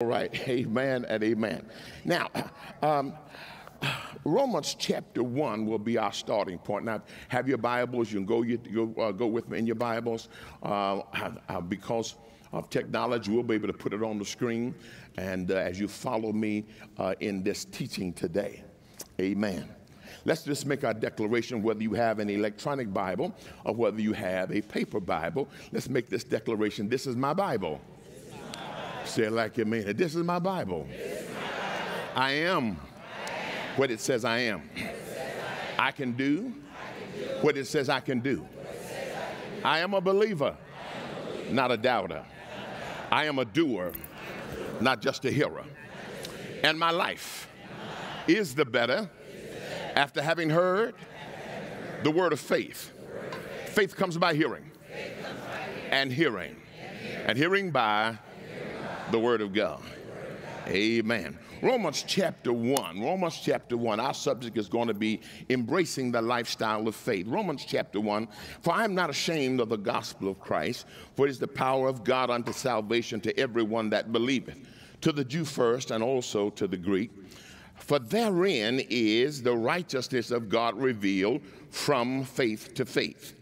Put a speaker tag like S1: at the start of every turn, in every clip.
S1: All right, amen and amen. Now, um, Romans chapter 1 will be our starting point. Now, have your Bibles. You can go, you, go, uh, go with me in your Bibles. Uh, uh, because of technology, we'll be able to put it on the screen. And uh, as you follow me uh, in this teaching today, amen. Let's just make our declaration whether you have an electronic Bible or whether you have a paper Bible. Let's make this declaration this is my Bible. Say it like you mean it. This is my Bible. I am what it says I am. I can do what it says I can do. I am a believer, not a doubter. I am a doer, not just a hearer. And my life is the better after having heard the word of faith. Faith comes by hearing, and hearing, and hearing by the Word of God. Amen. Romans chapter 1. Romans chapter 1. Our subject is going to be embracing the lifestyle of faith. Romans chapter 1. For I am not ashamed of the gospel of Christ, for it is the power of God unto salvation to everyone that believeth, to the Jew first, and also to the Greek. For therein is the righteousness of God revealed from faith to faith.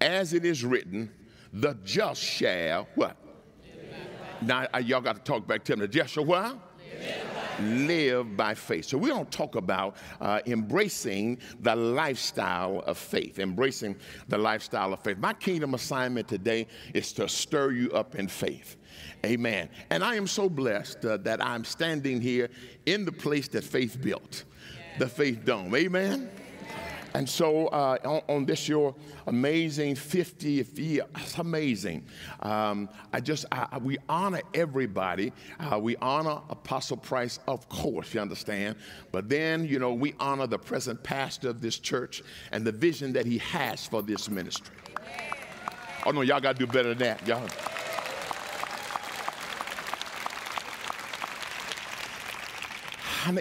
S1: As it is written, the just shall what? Now, y'all got to talk back to me. Joshua? live by faith. So, we don't talk about uh, embracing the lifestyle of faith, embracing the lifestyle of faith. My kingdom assignment today is to stir you up in faith. Amen. And I am so blessed uh, that I'm standing here in the place that faith built, the FaithDome. Amen. And so uh, on, on, this your amazing 50th year, it's amazing. Um, I just, I, we honor everybody. Uh, we honor Apostle Price, of course, you understand. But then, you know, we honor the present pastor of this church and the vision that he has for this ministry. Oh no, y'all got to do better than that. Y'all.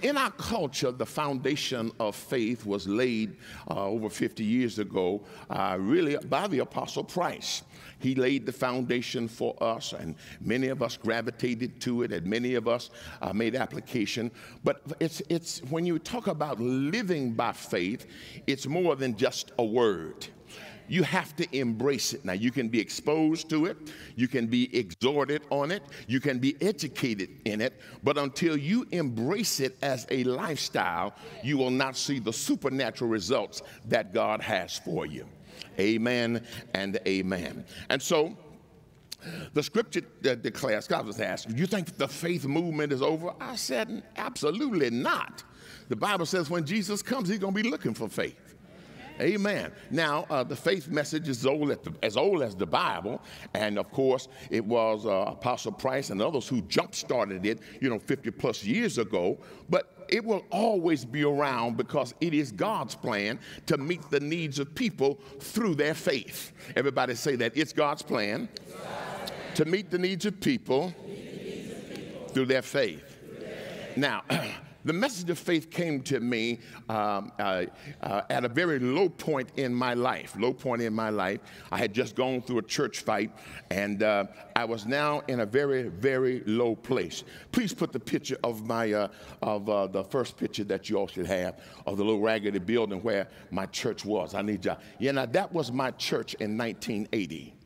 S1: In our culture, the foundation of faith was laid uh, over 50 years ago, uh, really by the Apostle Price. He laid the foundation for us, and many of us gravitated to it, and many of us uh, made application. But it's, it's when you talk about living by faith, it's more than just a word you have to embrace it. Now, you can be exposed to it, you can be exhorted on it, you can be educated in it, but until you embrace it as a lifestyle, you will not see the supernatural results that God has for you. Amen and amen. And so, the scripture declares, God was asked, Do You think the faith movement is over? I said, Absolutely not. The Bible says when Jesus comes, he's going to be looking for faith. Amen. Now, uh, the faith message is old the, as old as the Bible, and of course, it was uh, Apostle Price and others who jump started it, you know, 50 plus years ago. But it will always be around because it is God's plan to meet the needs of people through their faith. Everybody say that it's God's plan, to meet the needs of people, through their faith. Now, the message of faith came to me um, uh, uh, at a very low point in my life. Low point in my life. I had just gone through a church fight, and uh, I was now in a very, very low place. Please put the picture of my uh, of uh, the first picture that you all should have of the little raggedy building where my church was. I need y'all. Yeah, now that was my church in 1980.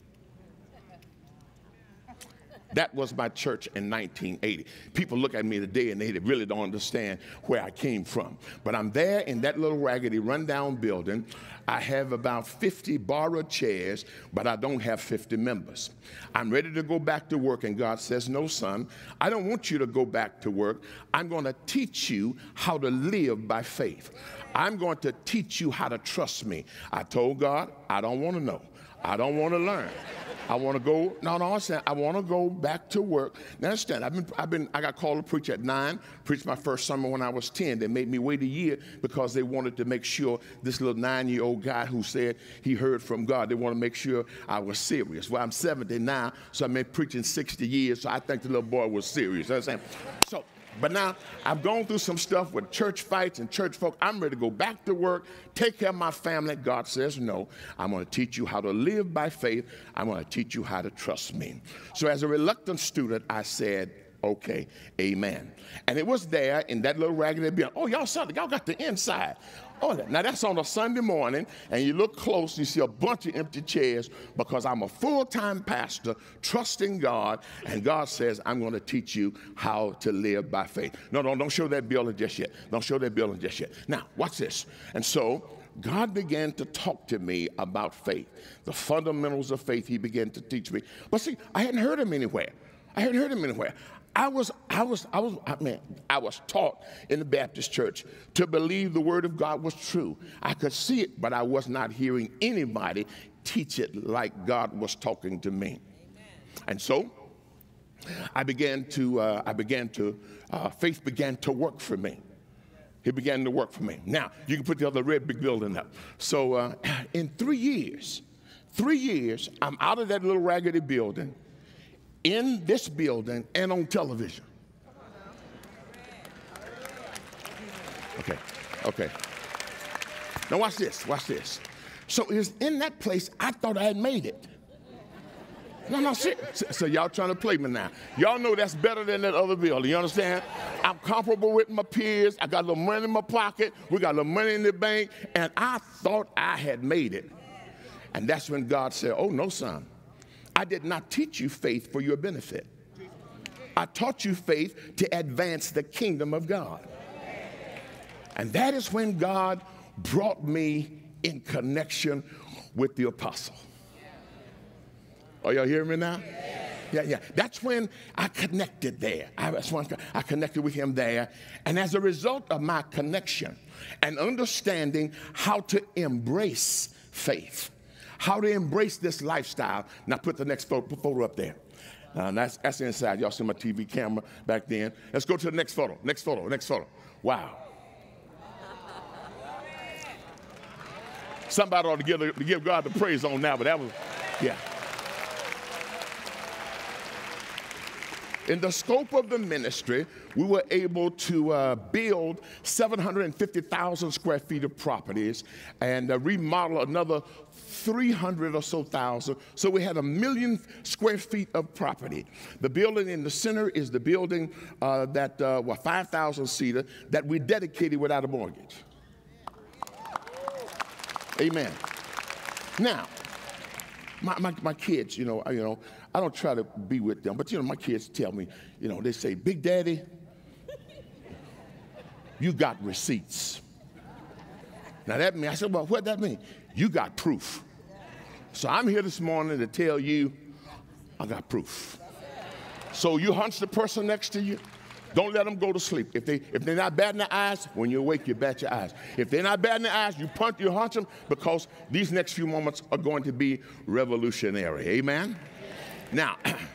S1: That was my church in 1980. People look at me today and they really don't understand where I came from. But I'm there in that little raggedy, rundown building. I have about 50 borrowed chairs, but I don't have 50 members. I'm ready to go back to work, and God says, No, son, I don't want you to go back to work. I'm going to teach you how to live by faith. I'm going to teach you how to trust me. I told God, I don't want to know. I don't want to learn. I want to go. No, no, I I want to go back to work. Now understand, I've been, I've been, I got called to preach at nine. Preached my first sermon when I was ten. They made me wait a year because they wanted to make sure this little nine-year-old guy who said he heard from God. They want to make sure I was serious. Well, I'm 70 now, so I've been preaching 60 years. So I think the little boy was serious. You know I'm saying? So but now I've gone through some stuff with church fights and church folk. I'm ready to go back to work, take care of my family. God says, No, I'm going to teach you how to live by faith. I'm going to teach you how to trust me. So, as a reluctant student, I said, Okay, amen. And it was there in that little raggedy building. Oh, y'all saw. Y'all got the inside. Oh, now that's on a Sunday morning, and you look close, you see a bunch of empty chairs because I'm a full time pastor trusting God, and God says, I'm going to teach you how to live by faith. No, no, don't show that building just yet. Don't show that building just yet. Now, watch this. And so, God began to talk to me about faith, the fundamentals of faith. He began to teach me. But see, I hadn't heard him anywhere. I hadn't heard him anywhere. I was, I was, I was, I mean, I was taught in the Baptist church to believe the word of God was true. I could see it, but I was not hearing anybody teach it like God was talking to me. Amen. And so I began to, uh, I began to, uh, faith began to work for me. It began to work for me. Now, you can put the other red big building up. So uh, in three years, three years, I'm out of that little raggedy building in this building and on television. Okay, okay. Now watch this, watch this. So it was in that place I thought I had made it. No, no, see, so, so y'all trying to play me now. Y'all know that's better than that other building. You understand? I'm comparable with my peers. I got a little money in my pocket. We got a little money in the bank. And I thought I had made it. And that's when God said, Oh, no, son. I did not teach you faith for your benefit. I taught you faith to advance the kingdom of God. And that is when God brought me in connection with the apostle. Are y'all hearing me now? Yeah, yeah. That's when I connected there. I, that's when I connected with him there. And as a result of my connection and understanding how to embrace faith, how to embrace this lifestyle. Now put the next photo, photo up there. Uh, that's, that's inside. Y'all see my TV camera back then. Let's go to the next photo. Next photo. Next photo. Wow. Somebody ought to give, to give God the praise on now, but that was, yeah. In the scope of the ministry, we were able to uh, build 750,000 square feet of properties and uh, remodel another 300 or so thousand. So we had a million square feet of property. The building in the center is the building uh, that uh, was 5,000 seater that we dedicated without a mortgage. Amen. Now, my, my, my kids, you know, you know, I don't try to be with them, but you know, my kids tell me, you know, they say, Big Daddy, you got receipts. Now that means, I said, well, what that mean? You got proof. So I'm here this morning to tell you, I got proof. So you hunch the person next to you. Don't let them go to sleep. If, they, if they're not batting their eyes, when you awake, you bat your eyes. If they're not batting their eyes, you punt, you hunch them because these next few moments are going to be revolutionary. Amen? Now,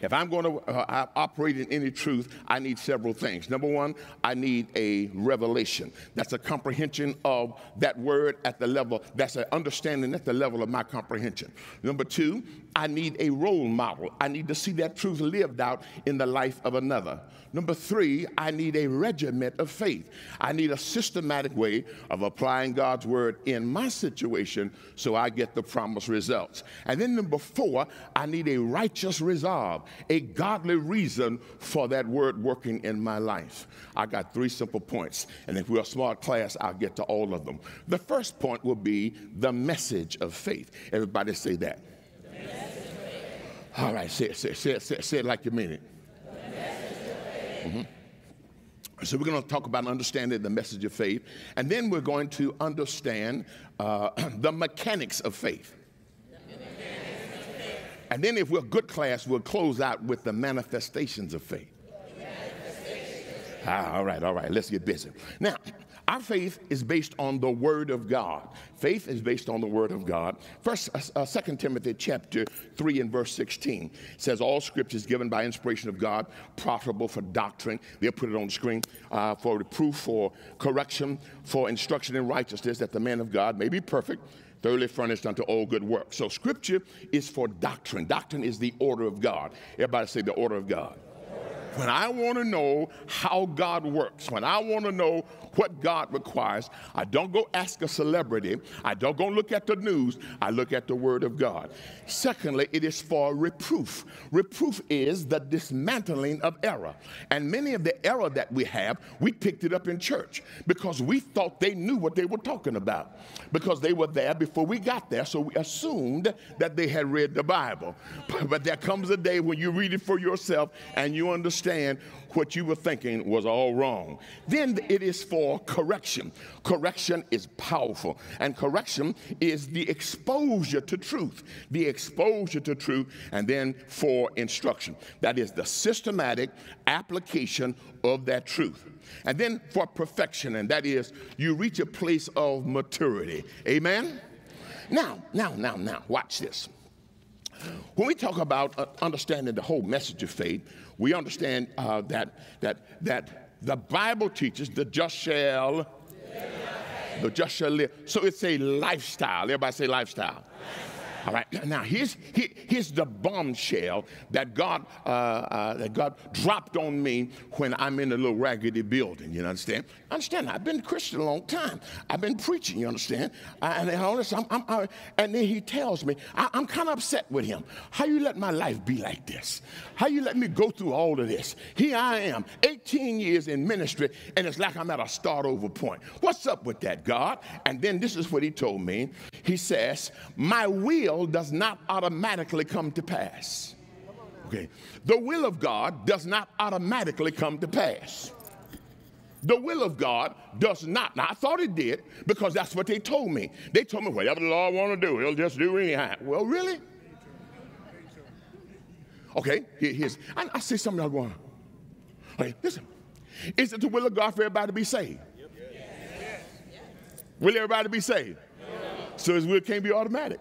S1: if I'm going to uh, operate in any truth, I need several things. Number one, I need a revelation. That's a comprehension of that word at the level, that's an understanding at the level of my comprehension. Number two, I need a role model. I need to see that truth lived out in the life of another. Number three, I need a regiment of faith. I need a systematic way of applying God's word in my situation so I get the promised results. And then number four, I need a righteous resolve, a godly reason for that word working in my life. I got three simple points. And if we're a smart class, I'll get to all of them. The first point will be the message of faith. Everybody say that. All right, say it, say it, say it, say it, say it like you mean it. Mm-hmm. So we're going to talk about understanding the message of faith, and then we're going to understand uh, the mechanics of faith. And then, if we're a good class, we'll close out with the manifestations of faith. Ah, all right, all right, let's get busy. Now, our faith is based on the Word of God. Faith is based on the Word of God. First, uh, 2 uh, Timothy chapter 3 and verse 16 says, All scripture is given by inspiration of God, profitable for doctrine. They'll put it on the screen uh, for reproof, for correction, for instruction in righteousness, that the man of God may be perfect thoroughly furnished unto all good work. So scripture is for doctrine. Doctrine is the order of God. Everybody say the order of God. When I want to know how God works, when I want to know what God requires. I don't go ask a celebrity. I don't go look at the news. I look at the Word of God. Secondly, it is for reproof. Reproof is the dismantling of error. And many of the error that we have, we picked it up in church because we thought they knew what they were talking about because they were there before we got there. So we assumed that they had read the Bible. But there comes a day when you read it for yourself and you understand what you were thinking was all wrong. Then it is for correction. Correction is powerful, and correction is the exposure to truth, the exposure to truth, and then for instruction. That is the systematic application of that truth. And then for perfection, and that is you reach a place of maturity. Amen? Now, now, now, now, watch this. When we talk about uh, understanding the whole message of faith, we understand uh, that, that, that the Bible teaches the just shall, the just shall live. So it's a lifestyle. Everybody say lifestyle. All right. Now here's here's the bombshell that God uh, uh, that God dropped on me when I'm in a little raggedy building. You understand? understand? I've been Christian a long time. I've been preaching. You understand? and. I'm, I'm, I, and then he tells me I, am kind of upset with him. How you let my life be like this? How you let me go through all of this? Here I am, 18 years in ministry, and it's like I'm at a start over point. What's up with that, God? And then this is what he told me. He says, My will will does not automatically come to pass. Okay. The will of God does not automatically come to pass. The will of God does not. Now, I thought it did because that's what they told me. They told me whatever the Lord want to do, he'll just do anyhow. Well, really? Okay, here, here's, I, I see some of y'all going, okay, listen. Is it the will of God for everybody to be saved? Yes. Will everybody be saved? Yes. So his will can't be automatic.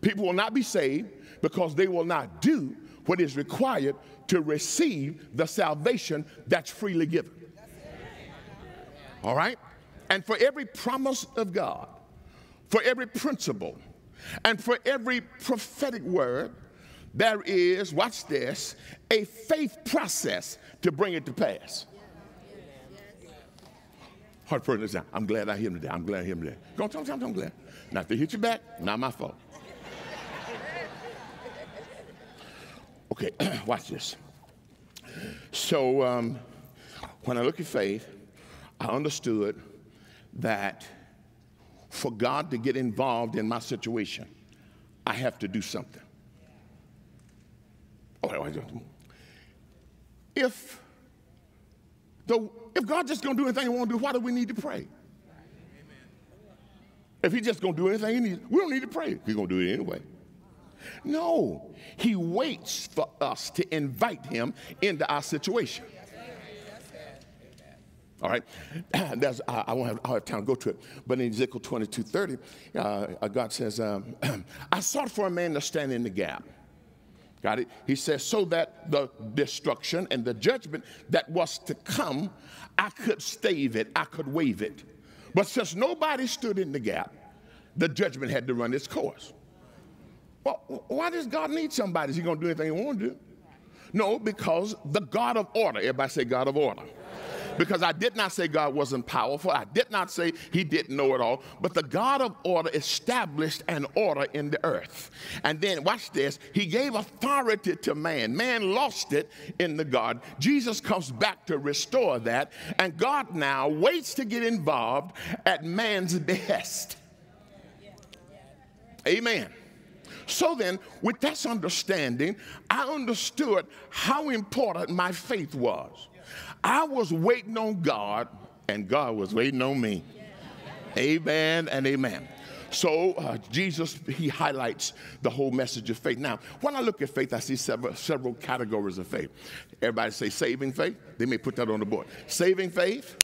S1: People will not be saved because they will not do what is required to receive the salvation that's freely given. All right? And for every promise of God, for every principle, and for every prophetic word, there is, watch this, a faith process to bring it to pass. Hard person, I'm glad I hear him today. I'm glad I hear him today. Go on, tell him, I'm glad. Not to hit you back, not my fault. Okay, watch this. So um, when I look at faith, I understood that for God to get involved in my situation, I have to do something. If the, if God just gonna do anything He want to do, why do we need to pray? If He just gonna do anything He needs, we don't need to pray. He's gonna do it anyway. No, he waits for us to invite him into our situation. All right, That's, I, I, won't have, I'll have time to go to it. But in Ezekiel 22 30, uh, uh, God says, um, I sought for a man to stand in the gap. Got it? He says, so that the destruction and the judgment that was to come, I could stave it, I could waive it. But since nobody stood in the gap, the judgment had to run its course. Well, why does God need somebody? Is he going to do anything he want to do? No, because the God of order. Everybody say God of order. Because I did not say God wasn't powerful. I did not say he didn't know it all. But the God of order established an order in the earth. And then, watch this, he gave authority to man. Man lost it in the garden. Jesus comes back to restore that. And God now waits to get involved at man's behest. Amen. So then, with that understanding, I understood how important my faith was. I was waiting on God, and God was waiting on me. Amen and amen. So uh, Jesus, he highlights the whole message of faith. Now, when I look at faith, I see several, several categories of faith. Everybody say saving faith. They may put that on the board. Saving faith,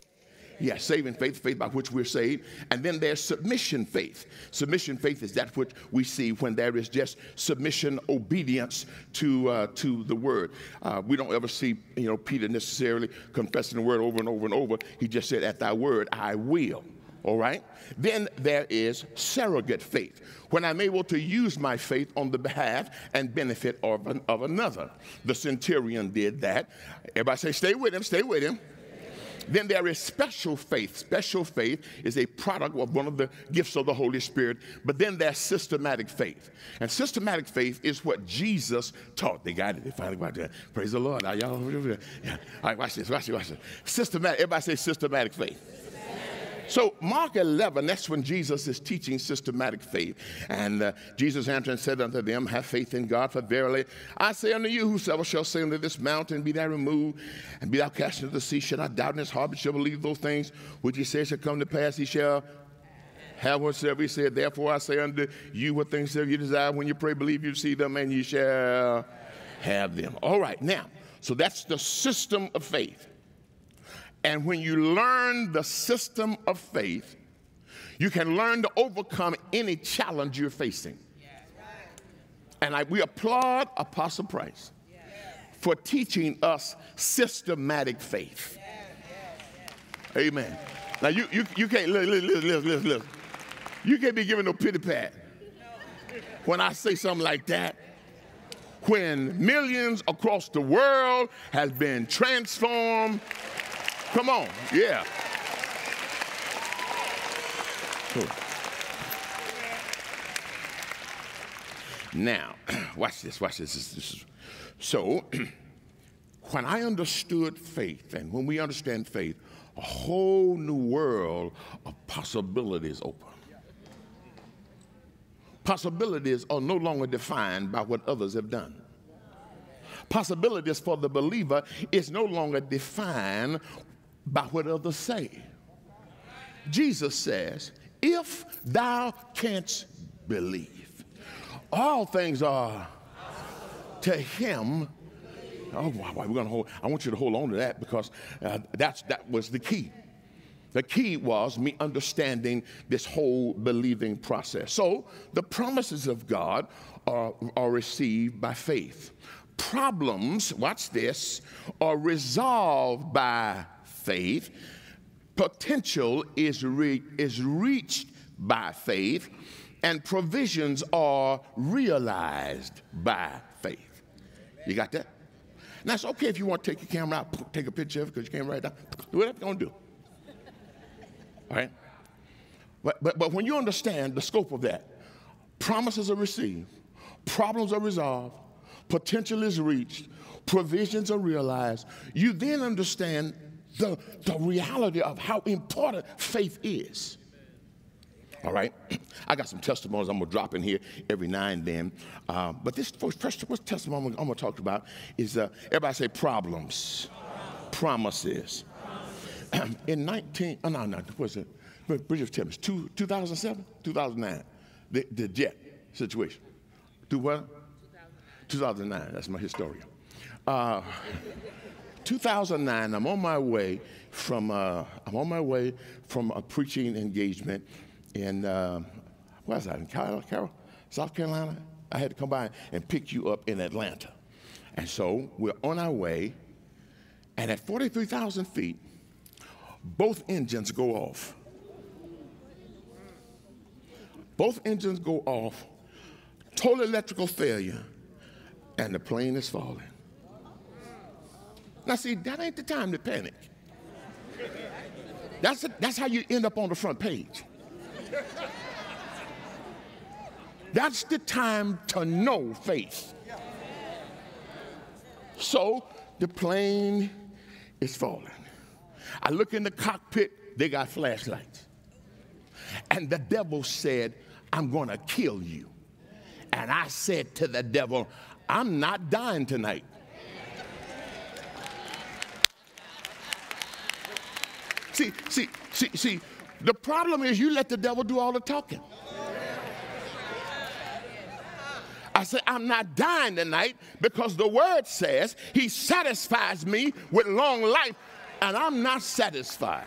S1: Yes, saving faith, faith by which we're saved. And then there's submission faith. Submission faith is that which we see when there is just submission, obedience to, uh, to the word. Uh, we don't ever see, you know, Peter necessarily confessing the word over and over and over. He just said, at thy word, I will. All right? Then there is surrogate faith, when I'm able to use my faith on the behalf and benefit of, an, of another. The centurion did that. Everybody say, stay with him, stay with him. Then there is special faith. Special faith is a product of one of the gifts of the Holy Spirit. But then there's systematic faith. And systematic faith is what Jesus taught. They got it. They finally got it. Praise the Lord. Are y'all, yeah. All right, watch this, watch this, watch this. Systematic, everybody say systematic faith. So, Mark 11, that's when Jesus is teaching systematic faith. And uh, Jesus answered and said unto them, Have faith in God, for verily I say unto you, whosoever shall say unto this mountain, Be thou removed, and be thou cast into the sea, shall not doubt in his heart, but shall believe those things which he says shall come to pass, he shall have whatsoever he said. Therefore I say unto you, what things soever you desire, when you pray, believe you see them, and you shall have them. All right, now, so that's the system of faith. And when you learn the system of faith, you can learn to overcome any challenge you're facing. And I, we applaud Apostle Price for teaching us systematic faith. Amen. Now you, you, you can't listen, listen, listen, listen. You can't be giving no pity pat when I say something like that. When millions across the world has been transformed Come on, yeah. Cool. Now, watch this, watch this. this, this. So, when I understood faith, and when we understand faith, a whole new world of possibilities open. Possibilities are no longer defined by what others have done possibilities for the believer is no longer defined by what others say. Jesus says, if thou canst believe, all things are to him. Oh, we're gonna hold. I want you to hold on to that because uh, that's that was the key. The key was me understanding this whole believing process. So the promises of God are, are received by faith. Problems, watch this, are resolved by faith. Potential is, re- is reached by faith, and provisions are realized by faith. You got that? Now, it's okay if you want to take your camera out, take a picture of it because you can't write it down. You're going to do. All right? But, but, but when you understand the scope of that, promises are received, problems are resolved, potential is reached, provisions are realized, you then understand the, the reality of how important faith is. All right, I got some testimonies I'm gonna drop in here every now and then. Uh, but this first, first testimony I'm gonna talk about is uh, everybody say problems, promises. in 19, oh, no, no, what's it? Bridget Timmons, 2007, 2009, the, the jet situation. Do what? 2009, that's my historian. Uh, 2009, I'm on my way from uh, I'm on my way from a preaching engagement in uh, where was that in Carol, Carol, South Carolina. I had to come by and pick you up in Atlanta, and so we're on our way. And at 43,000 feet, both engines go off. Both engines go off. Total electrical failure, and the plane is falling. Now, see, that ain't the time to panic. That's, a, that's how you end up on the front page. That's the time to know faith. So the plane is falling. I look in the cockpit, they got flashlights. And the devil said, I'm going to kill you. And I said to the devil, I'm not dying tonight. See, see, see, see, the problem is you let the devil do all the talking. I said, I'm not dying tonight because the word says he satisfies me with long life, and I'm not satisfied.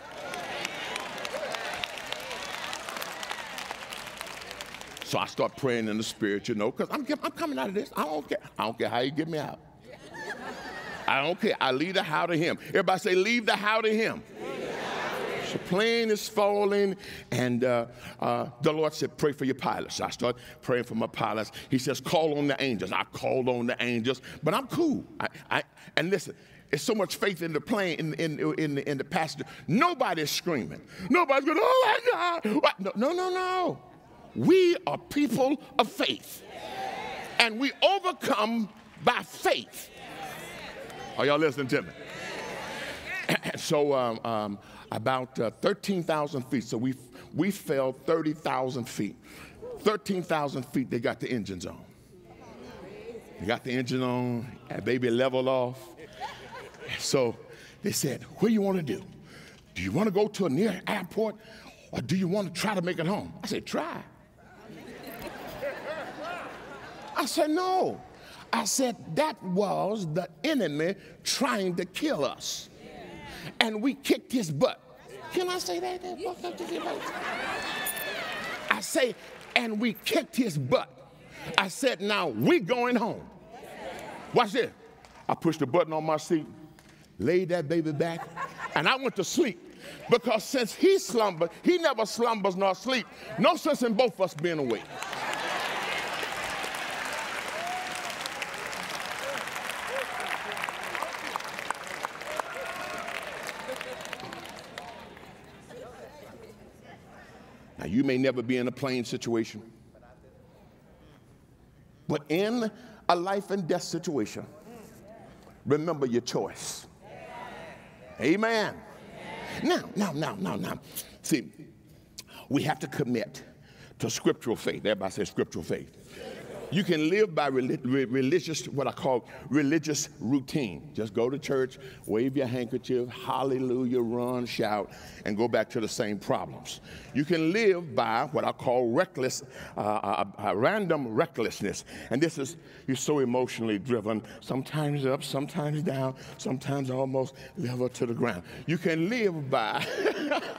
S1: So I start praying in the spirit, you know, because I'm, I'm coming out of this. I don't care. I don't care how you get me out. I don't care. I leave the how to him. Everybody say, leave the how to him. The plane is falling, and uh, uh, the Lord said, Pray for your pilots. I start praying for my pilots. He says, Call on the angels. I called on the angels, but I'm cool. I, I, and listen, it's so much faith in the plane, in, in, in, the, in the passenger. Nobody's screaming. Nobody's going, Oh my God. No, no, no, no. We are people of faith, and we overcome by faith. Are y'all listening to me? so um, um, about uh, 13,000 feet. So we, we fell 30,000 feet. 13,000 feet, they got the engines on. They got the engine on, and baby leveled off. So they said, what do you want to do? Do you want to go to a near airport or do you want to try to make it home? I said, try. I said, no. I said, that was the enemy trying to kill us and we kicked his butt. Can I say that? I say, and we kicked his butt. I said, now we going home. Watch this. I pushed the button on my seat, laid that baby back, and I went to sleep. Because since he slumbered, he never slumbers nor sleep. No sense in both of us being awake. You may never be in a plane situation. But in a life and death situation, remember your choice. Amen. Now, now, now, now, now. See, we have to commit to scriptural faith. Everybody says scriptural faith. You can live by religious, what I call religious routine. Just go to church, wave your handkerchief, hallelujah, run, shout, and go back to the same problems. You can live by what I call reckless, uh, uh, uh, random recklessness. And this is, you're so emotionally driven, sometimes up, sometimes down, sometimes almost level to the ground. You can live by,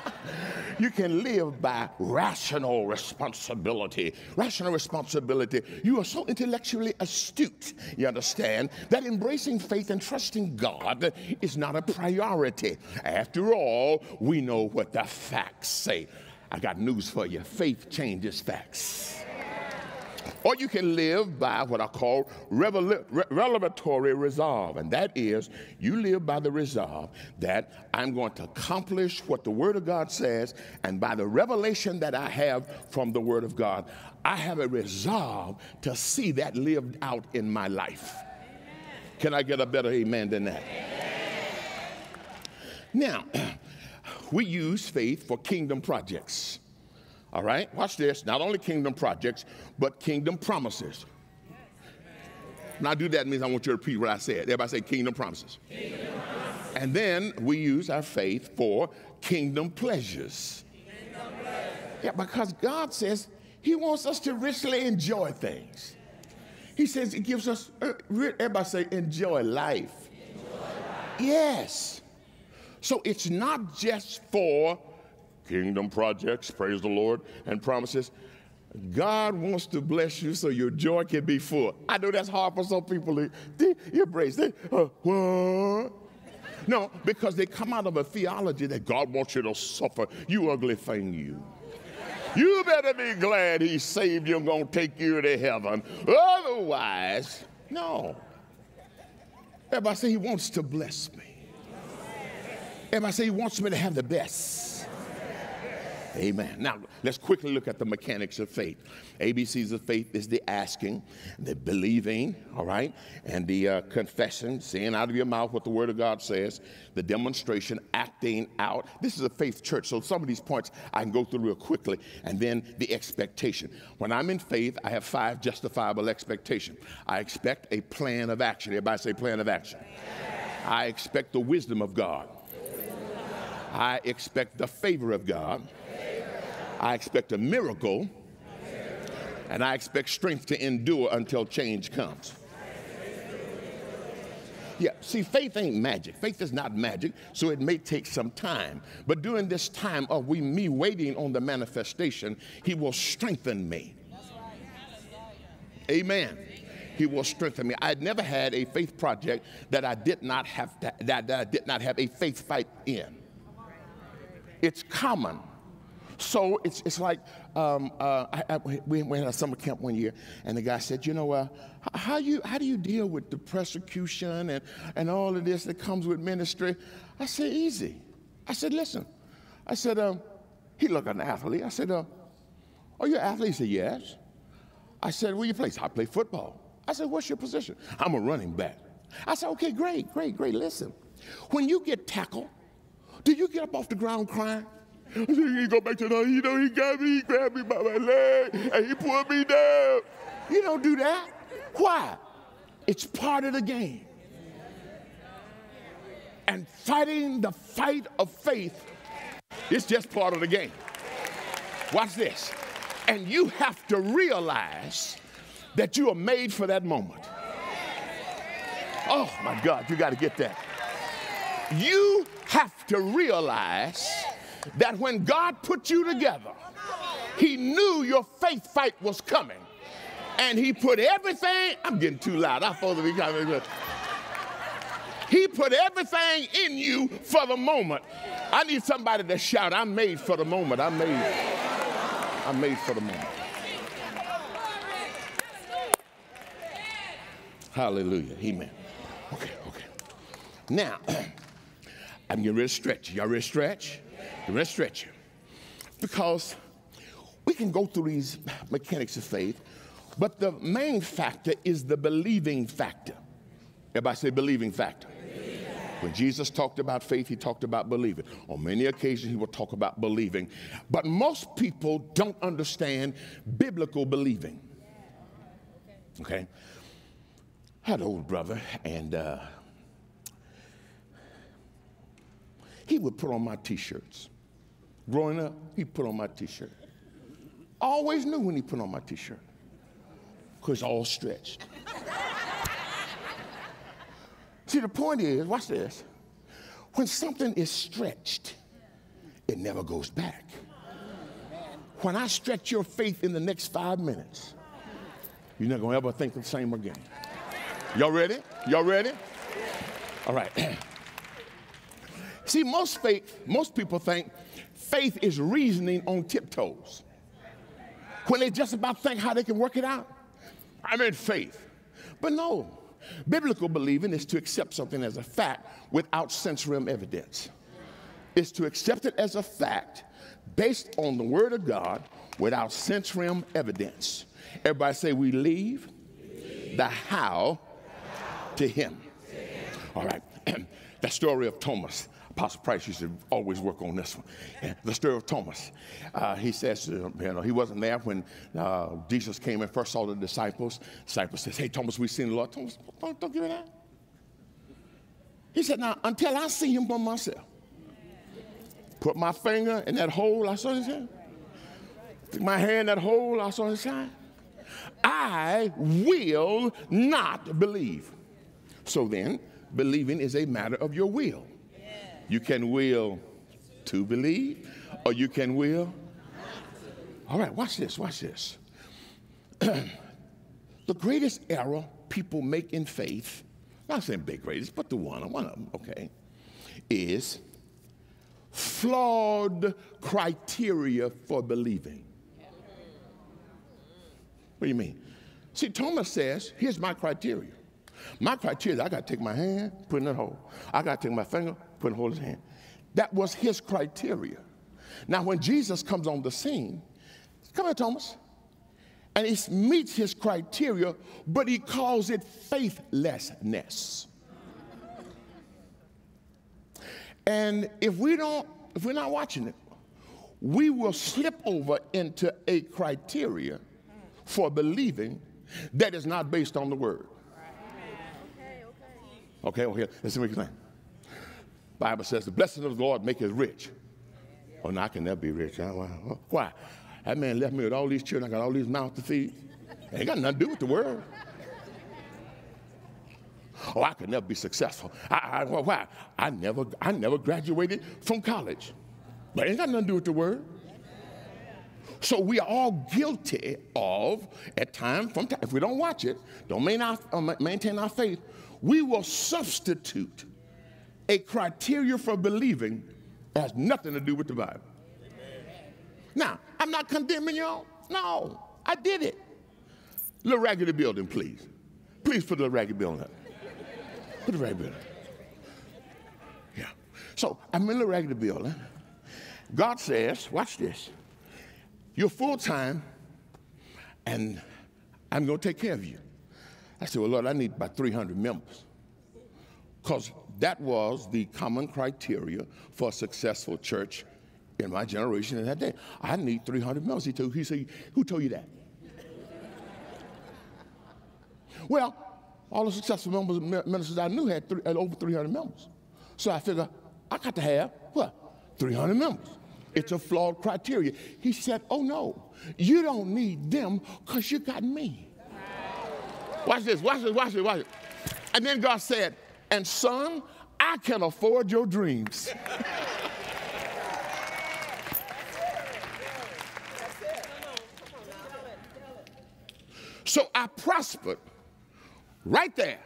S1: you can live by rational responsibility. Rational responsibility. You are so intellectually astute, you understand, that embracing faith and trusting God is not a priority. After all, we know what the facts say. I got news for you faith changes facts. Or you can live by what I call revelatory resolve, and that is you live by the resolve that I'm going to accomplish what the Word of God says, and by the revelation that I have from the Word of God, I have a resolve to see that lived out in my life. Can I get a better amen than that? Now, we use faith for kingdom projects. All right, watch this. Not only kingdom projects, but kingdom promises. Now, do that means I want you to repeat what I said. Everybody say kingdom promises. Kingdom promises. And then we use our faith for kingdom pleasures. Kingdom pleasures. Yeah, because God says He wants us to richly enjoy things. He says He gives us, uh, everybody say, enjoy life. enjoy life. Yes. So it's not just for kingdom projects, praise the Lord, and promises. God wants to bless you so your joy can be full. I know that's hard for some people to embrace. They, uh, what? No, because they come out of a theology that God wants you to suffer. You ugly thing, you. You better be glad He saved you and gonna take you to heaven. Otherwise, no. Everybody say He wants to bless me. Everybody say He wants me to have the best. Amen. Now, let's quickly look at the mechanics of faith. ABCs of faith is the asking, the believing, all right, and the uh, confession, saying out of your mouth what the Word of God says, the demonstration, acting out. This is a faith church, so some of these points I can go through real quickly, and then the expectation. When I'm in faith, I have five justifiable expectations. I expect a plan of action. Everybody say plan of action. I expect the wisdom of God. I expect the favor of God. I expect a miracle, and I expect strength to endure until change comes. Yeah, see, faith ain't magic. Faith is not magic, so it may take some time. But during this time of we, me waiting on the manifestation, He will strengthen me. Amen. He will strengthen me. I had never had a faith project that I did not have to, that, that I did not have a faith fight in. It's common. So it's, it's like um, uh, I, I, we went to a summer camp one year, and the guy said, "You know, uh, how you how do you deal with the persecution and and all of this that comes with ministry?" I said, "Easy." I said, "Listen," I said, um, "He looked an athlete." I said, uh, "Are you an athlete?" He said, "Yes." I said, "Where you play?" I play football. I said, "What's your position?" I'm a running back. I said, "Okay, great, great, great. Listen, when you get tackled, do you get up off the ground crying?" I said, he go back to the, you know, he got me, he grabbed me by my leg, and he pulled me down. You don't do that. Why? It's part of the game. And fighting the fight of faith is just part of the game. Watch this. And you have to realize that you are made for that moment. Oh my God, you got to get that. You have to realize that when God put you together, He knew your faith fight was coming. And He put everything, I'm getting too loud. I'm supposed to be coming. He put everything in you for the moment. I need somebody to shout, I'm made for the moment. I'm made. I'm made for the moment. Hallelujah. Amen. Okay, okay. Now, I'm getting ready to stretch. Y'all ready to stretch? To stretch. Because we can go through these mechanics of faith, but the main factor is the believing factor. Everybody say believing factor. When Jesus talked about faith, he talked about believing. On many occasions, he will talk about believing. But most people don't understand biblical believing. Okay? I had an old brother, and uh, he would put on my t shirts. Growing up, he put on my t shirt. Always knew when he put on my t shirt because all stretched. See, the point is, watch this. When something is stretched, it never goes back. When I stretch your faith in the next five minutes, you're not going to ever think the same again. Y'all ready? Y'all ready? All right. See, most faith, most people think faith is reasoning on tiptoes. When they just about think how they can work it out, I'm in faith. But no, Biblical believing is to accept something as a fact without sense realm evidence. It's to accept it as a fact based on the Word of God without sense realm evidence. Everybody say, We leave the how to Him. All right. the story of Thomas. Apostle Price used to always work on this one. The story of Thomas. Uh, he says, you know, he wasn't there when uh, Jesus came and first saw the disciples. Disciples says, hey, Thomas, we've seen the Lord. Thomas, don't, don't give me that. He said, now, until I see him by myself, put my finger in that hole I saw his hand, my hand in that hole I saw his side, I will not believe. So then, believing is a matter of your will. You can will to believe, or you can will. All right, watch this, watch this. the greatest error people make in faith, not saying big greatest, but the one, one of them, okay, is flawed criteria for believing. What do you mean? See, Thomas says, here's my criteria. My criteria I got to take my hand, put in that hole. I got to take my finger, put hold his hand. That was his criteria. Now, when Jesus comes on the scene, come here, Thomas, and he meets his criteria, but he calls it faithlessness. And if we don't, if we're not watching it, we will slip over into a criteria for believing that is not based on the word. Okay, okay, let's see what you're saying. Bible says the blessing of the Lord make us rich. Oh, no, I can never be rich. Why? That man left me with all these children. I got all these mouths to feed. Ain't got nothing to do with the world. Oh, I could never be successful. I, I, why? I never, I never graduated from college. But ain't got nothing to do with the word. So we are all guilty of, at times, from time, if we don't watch it, don't uh, maintain our faith, we will substitute a criteria for believing It has nothing to do with the Bible. Now, I'm not condemning y'all. No, I did it. Little raggedy building, please. Please put the raggedy building up. Put the raggedy building. Yeah. So I'm in the raggedy building. God says, watch this. You're full time, and I'm going to take care of you. I said, Well, Lord, I need about 300 members. Because that was the common criteria for a successful church in my generation in that day. I need 300 members. He, told, he said, Who told you that? well, all the successful members, ministers I knew had, three, had over 300 members. So I figured, I got to have, what, 300 members. It's a flawed criteria. He said, Oh no, you don't need them because you got me. Watch this, watch this, watch this, watch it. And then God said, And son, I can afford your dreams. so I prospered right there.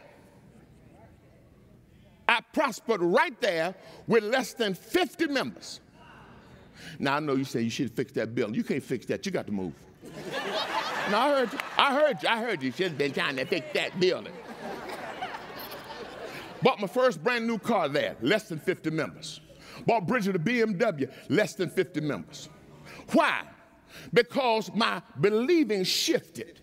S1: I prospered right there with less than 50 members. Now I know you say you should fix that building. You can't fix that. You got to move. I heard you. I heard you. I heard you. Should have been trying to fix that building. Bought my first brand new car there, less than 50 members. Bought Bridget a BMW, less than 50 members. Why? Because my believing shifted.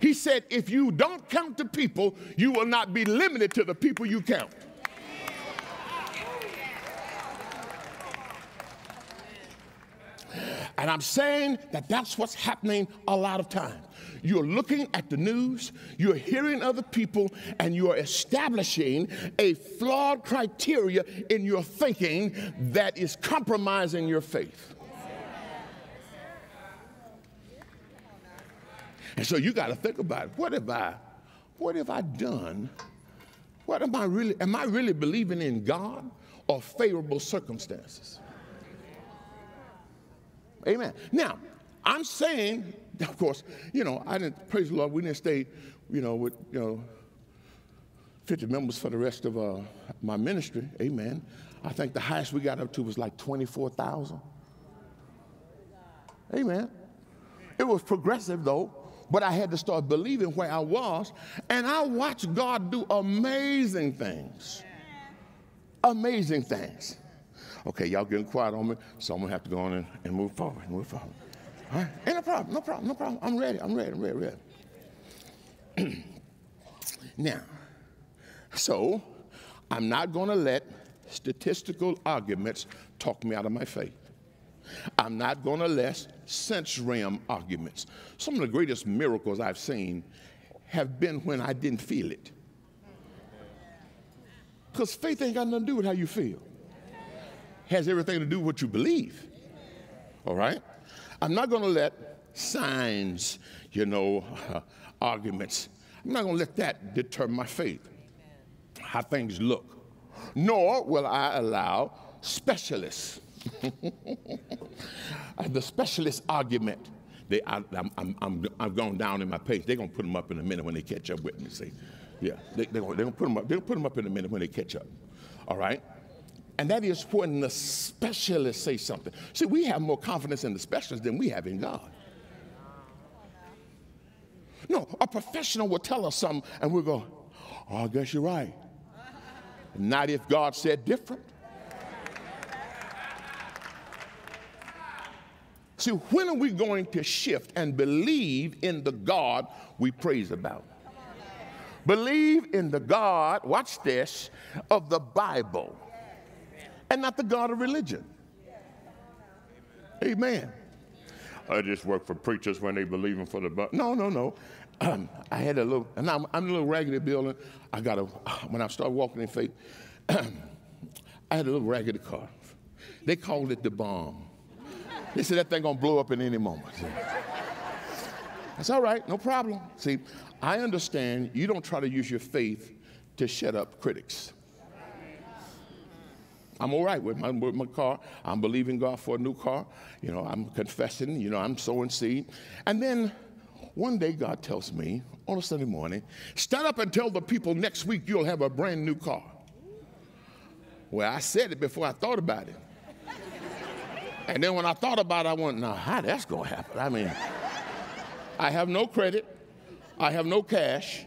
S1: He said, if you don't count the people, you will not be limited to the people you count. And I'm saying that that's what's happening a lot of times. You're looking at the news, you're hearing other people, and you're establishing a flawed criteria in your thinking that is compromising your faith. And so you got to think about it. What have I, what have I done? What am I really, am I really believing in God or favorable circumstances? Amen. Now, I'm saying, of course, you know, I didn't, praise the Lord, we didn't stay, you know, with, you know, 50 members for the rest of uh, my ministry. Amen. I think the highest we got up to was like 24,000. Amen. It was progressive though, but I had to start believing where I was, and I watched God do amazing things. Amazing things. Okay, y'all getting quiet on me, so I'm gonna have to go on and, and move forward, move forward. Ain't no problem, no problem, no problem. I'm ready, I'm ready, I'm ready, ready. now, so I'm not gonna let statistical arguments talk me out of my faith. I'm not going to let sense realm arguments. Some of the greatest miracles I've seen have been when I didn't feel it. Because faith ain't got nothing to do with how you feel has everything to do with what you believe. All right? I'm not going to let signs, you know, uh, arguments, I'm not going to let that deter my faith, how things look. Nor will I allow specialists, the specialist argument. They, I, am I'm, I'm, I'm going down in my pace. They're going to put them up in a minute when they catch up with me. See, yeah, they, they're going to put them up. They're going to put them up in a minute when they catch up. All right. And that is when the specialists say something. See, we have more confidence in the specialists than we have in God. No, a professional will tell us something and we'll go, oh, I guess you're right. Not if God said different. See, when are we going to shift and believe in the God we praise about? Believe in the God, watch this, of the Bible and not the God of religion. Amen. I just work for preachers when they believe in for the no, no, no. Um, I had a little, and I'm, I'm a little raggedy building. I got a when I started walking in faith. I had a little raggedy car. They called it the bomb. They said that thing gonna blow up in any moment. That's all right, no problem. See, I understand you don't try to use your faith to shut up critics. I'm all right with my, with my car. I'm believing God for a new car. You know, I'm confessing, you know, I'm sowing seed. And then one day God tells me on a Sunday morning, stand up and tell the people next week you'll have a brand new car. Well, I said it before I thought about it. And then when I thought about it, I went, now, how that's going to happen? I mean, I have no credit, I have no cash,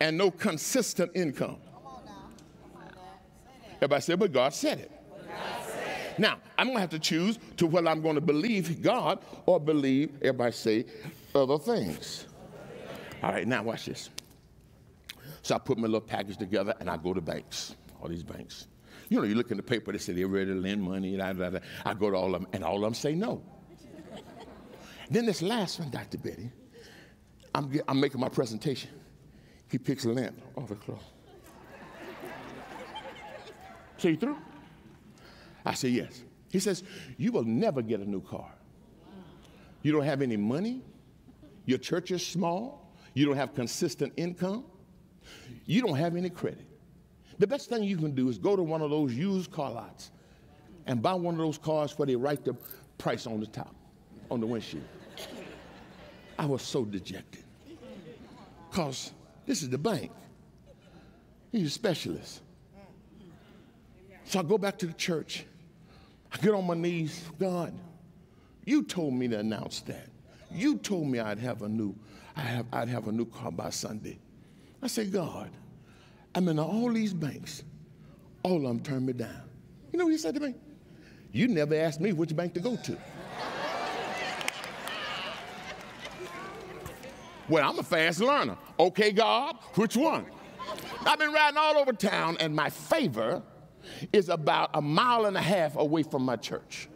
S1: and no consistent income. Everybody said, but God said it. Now, I'm going to have to choose to whether I'm going to believe God or believe, everybody say, other things. All right, now watch this. So I put my little package together and I go to banks, all these banks. You know, you look in the paper, they say they're ready to lend money. Blah, blah, blah. I go to all of them, and all of them say no. then this last one, Dr. Betty, I'm, I'm making my presentation. He picks a lamp off the cloth. See through? I said, yes. He says, you will never get a new car. You don't have any money. Your church is small. You don't have consistent income. You don't have any credit. The best thing you can do is go to one of those used car lots and buy one of those cars where they write the price on the top, on the windshield. I was so dejected because this is the bank. He's a specialist. So I go back to the church. I get on my knees. God, you told me to announce that. You told me I'd have a new, I have, I'd have a new car by Sunday. I say, God, I'm in all these banks. All of them turned me down. You know what he said to me? You never asked me which bank to go to. well, I'm a fast learner. Okay, God, which one? I've been riding all over town, and my favor is about a mile and a half away from my church.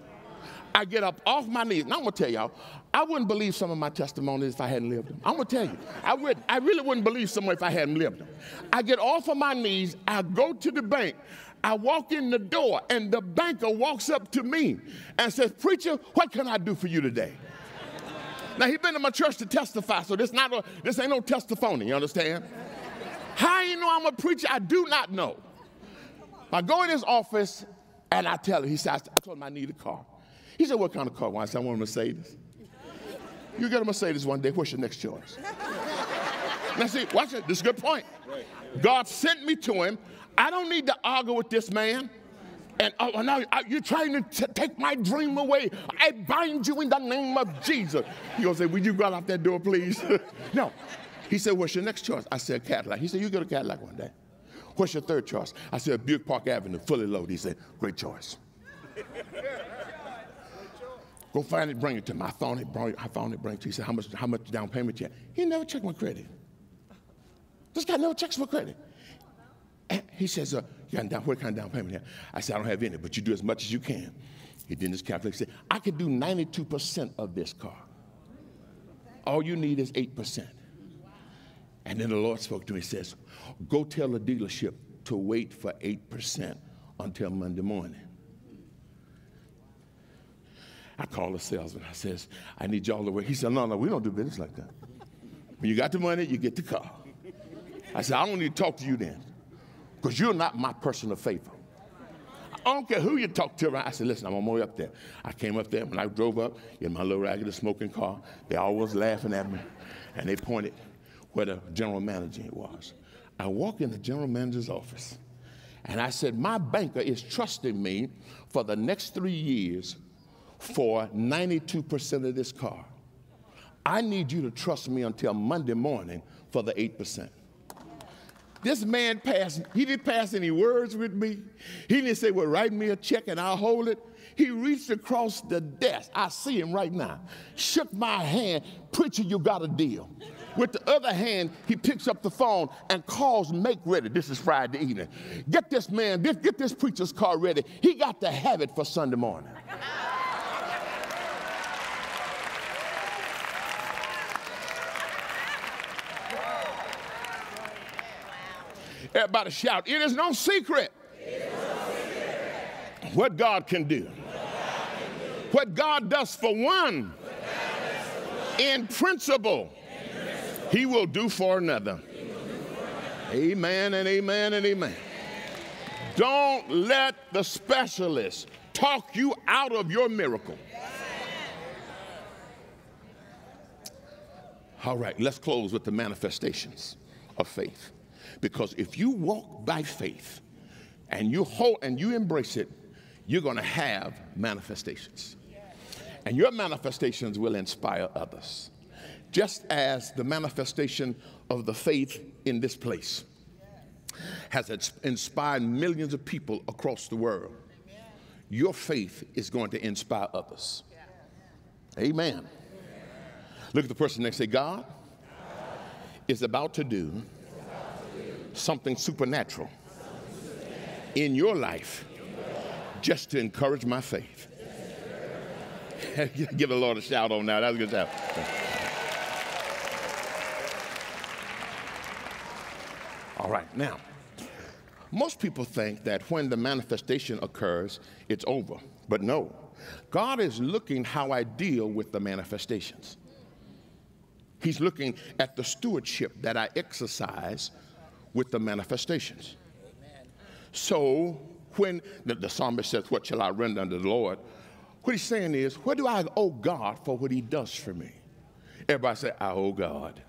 S1: I get up off my knees. Now I'm gonna tell y'all, I wouldn't believe some of my testimonies if I hadn't lived them. I'm gonna tell you, I would. I really wouldn't believe someone if I hadn't lived them. I get off of my knees. I go to the bank. I walk in the door, and the banker walks up to me and says, "Preacher, what can I do for you today?" now he been to my church to testify, so this not a, this ain't no testimony. You understand? How you know I'm a preacher? I do not know. I go in his office and I tell him. He "I told him I need a car." He said, What kind of car? Well, I said, I want a Mercedes. You get a Mercedes one day, what's your next choice? now, see, watch it. This is a good point. God sent me to him. I don't need to argue with this man. And oh, now you're trying to take my dream away. I bind you in the name of Jesus. He gonna say, Will you go out that door, please? no. He said, What's your next choice? I said, Cadillac. He said, You get a Cadillac one day. What's your third choice? I said, Buick Park Avenue, fully loaded. He said, Great choice. Go find it, bring it to me. I found it, brought it, I found it, bring it to you. He said, how much, how much down payment yet? He never checked my credit. This guy never checks my credit. And he says, uh, you got down, what kind of down payment here? I said, I don't have any, but you do as much as you can. He did his calculation. He said, I could do 92% of this car. All you need is 8%. And then the Lord spoke to me. and says, go tell the dealership to wait for 8% until Monday morning. I called the salesman. I says, I need y'all to wait. He said, no, no, we don't do business like that. When you got the money, you get the car. I said, I don't need to talk to you then because you're not my person of favor. I don't care who you talk to. I said, listen, I'm on my way up there. I came up there. When I drove up in my little raggedy smoking car, they all was laughing at me. And they pointed where the general manager was. I walked in the general manager's office. And I said, my banker is trusting me for the next three years for 92% of this car. I need you to trust me until Monday morning for the 8%. This man passed, he didn't pass any words with me. He didn't say, Well, write me a check and I'll hold it. He reached across the desk. I see him right now. Shook my hand. Preacher, you got a deal. With the other hand, he picks up the phone and calls Make Ready. This is Friday evening. Get this man, get, this preacher's car ready. He got to have it for Sunday morning. Everybody shout, it is no secret, no secret. What, God can do. what God can do. What God does for one, in principle, he will do for another. Amen and amen and amen. Don't let the specialist talk you out of your miracle. All right, let's close with the manifestations of faith. Because if you walk by faith and you hold and you embrace it, you're going to have manifestations. And your manifestations will inspire others, just as the manifestation of the faith in this place has inspired millions of people across the world. Your faith is going to inspire others. Amen. Look at the person next say, God is about to do something supernatural in your life just to encourage my faith. Give the Lord a shout on that. That's a good shout. All right, now, most people think that when the manifestation occurs, it's over. But no, God is looking how I deal with the manifestations. He's looking at the stewardship that I exercise with the manifestations. So when the, the psalmist says, What shall I render unto the Lord? What he's saying is, What do I owe God for what he does for me? Everybody say, I owe God.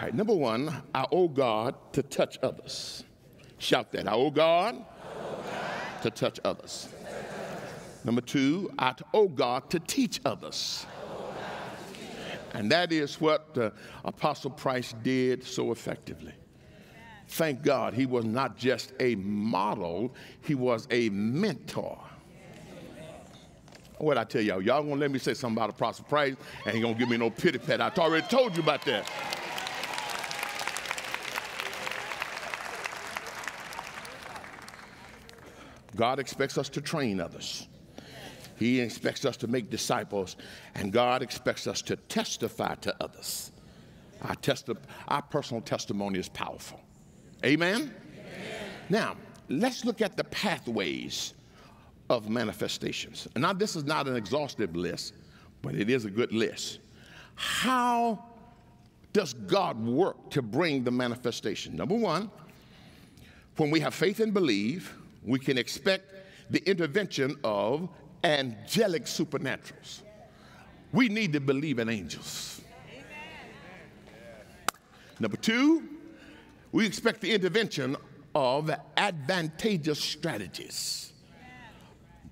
S1: Right, number one, I owe God to touch others. Shout that. I owe God, I owe God. to touch others. Number two, I owe God to teach others. And that is what the Apostle Price did so effectively. Thank God he was not just a model, he was a mentor. What I tell y'all, y'all gonna let me say something about Apostle Price and he gonna give me no pity pat. I already told you about that. God expects us to train others. He expects us to make disciples, and God expects us to testify to others. Our, testi- our personal testimony is powerful. Amen? Amen? Now, let's look at the pathways of manifestations. Now, this is not an exhaustive list, but it is a good list. How does God work to bring the manifestation? Number one, when we have faith and believe, we can expect the intervention of angelic supernaturals. We need to believe in angels. Number two, we expect the intervention of advantageous strategies.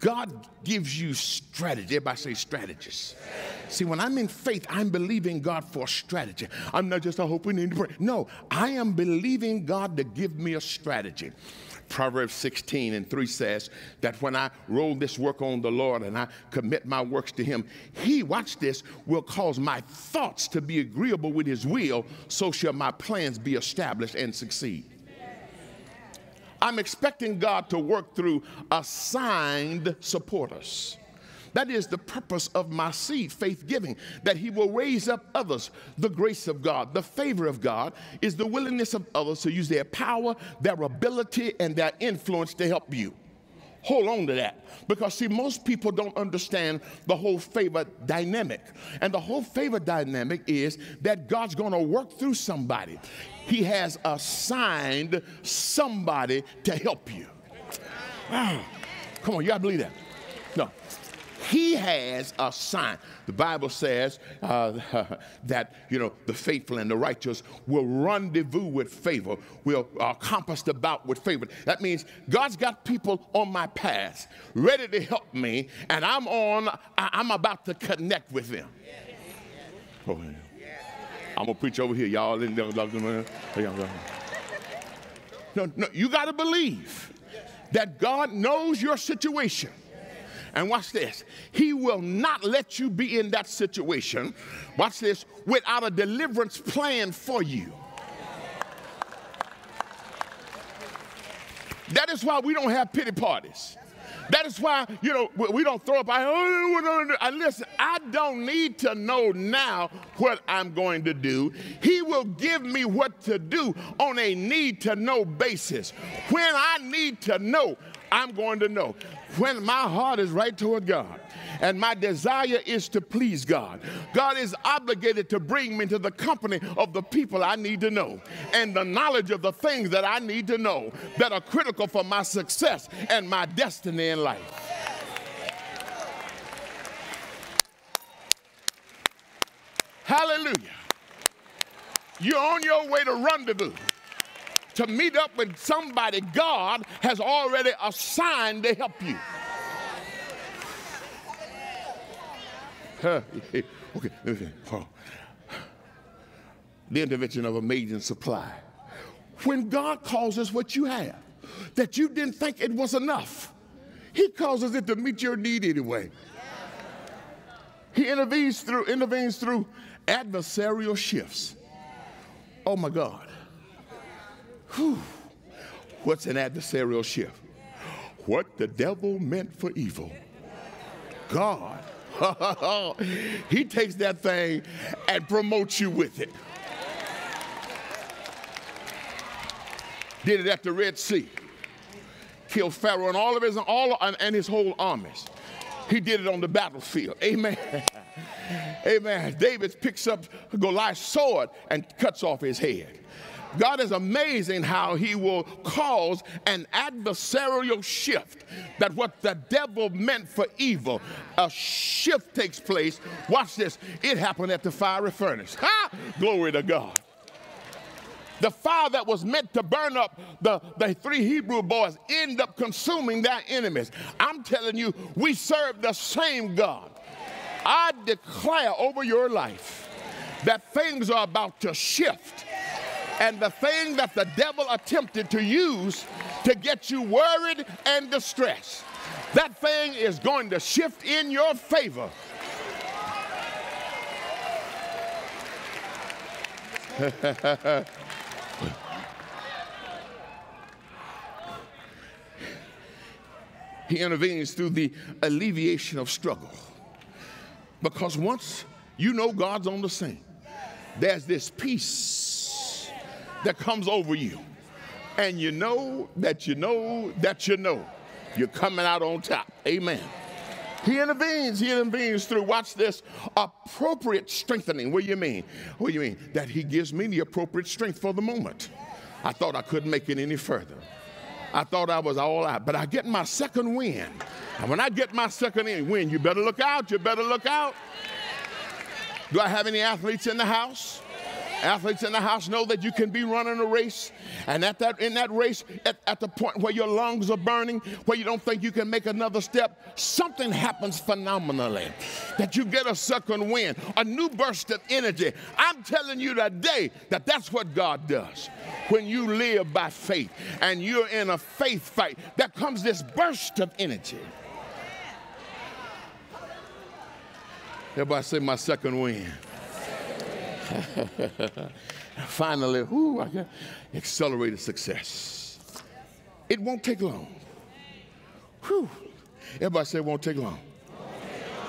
S1: God gives you strategy. Everybody say strategies. See, when I'm in faith, I'm believing God for a strategy. I'm not just, I hope we need to pray. No, I am believing God to give me a strategy. Proverbs 16 and 3 says that when I roll this work on the Lord and I commit my works to Him, He, watch this, will cause my thoughts to be agreeable with His will, so shall my plans be established and succeed. I'm expecting God to work through assigned supporters. That is the purpose of my seed, faith giving, that He will raise up others. The grace of God, the favor of God is the willingness of others to use their power, their ability, and their influence to help you. Hold on to that. Because, see, most people don't understand the whole favor dynamic. And the whole favor dynamic is that God's going to work through somebody. He has assigned somebody to help you. Wow. Come on, you gotta believe that. No, he has a sign. The Bible says uh, that, you know, the faithful and the righteous will rendezvous with favor, will uh, compass about with favor. That means God's got people on my path ready to help me, and I'm on, I'm about to connect with them. Oh, yeah. I'm gonna preach over here, y'all. No, no, you got to believe that God knows your situation. And watch this. He will not let you be in that situation, watch this, without a deliverance plan for you. That is why we don't have pity parties. That is why, you know, we don't throw up. I, oh, I, listen, I don't need to know now what I'm going to do. He will give me what to do on a need to know basis. When I need to know, I'm going to know. When my heart is right toward God and my desire is to please God, God is obligated to bring me to the company of the people I need to know and the knowledge of the things that I need to know that are critical for my success and my destiny in life. Hallelujah. You're on your way to rendezvous to meet up with somebody God has already assigned to help you. Okay, let me. Oh. The intervention of amazing supply. When God causes what you have that you didn't think it was enough, He causes it to meet your need anyway. He intervenes through intervenes through adversarial shifts. Oh my God. Whew. What's an adversarial shift? What the devil meant for evil, God, he takes that thing and promotes you with it. Did it at the Red Sea. Killed Pharaoh and all of his all and his whole armies. He did it on the battlefield. Amen. Amen. David picks up Goliath's sword and cuts off his head. God is amazing how he will cause an adversarial shift. That what the devil meant for evil, a shift takes place. Watch this. It happened at the fiery furnace. Ha! Glory to God. The fire that was meant to burn up the, the three Hebrew boys end up consuming their enemies. I'm telling you, we serve the same God. I declare over your life that things are about to shift. And the thing that the devil attempted to use to get you worried and distressed, that thing is going to shift in your favor. he intervenes through the alleviation of struggle. Because once you know God's on the scene, there's this peace that comes over you. And you know that you know that you know you're coming out on top. Amen. He intervenes. He intervenes through, watch this, appropriate strengthening. What do you mean? What do you mean? That he gives me the appropriate strength for the moment. I thought I couldn't make it any further. I thought I was all out, but I get my second win. And when I get my second win, you better look out. You better look out. Do I have any athletes in the house? Athletes in the house know that you can be running a race, and at that in that race, at, at, the point where your lungs are burning, where you don't think you can make another step, something happens phenomenally. That you get a second wind, a new burst of energy. I'm telling you today that that's what God does. When you live by faith and you're in a faith fight, there comes this burst of energy. Everybody say my second wind. Finally, whoo, I got accelerated success. It won't take long. Whew. Everybody say it won't take long.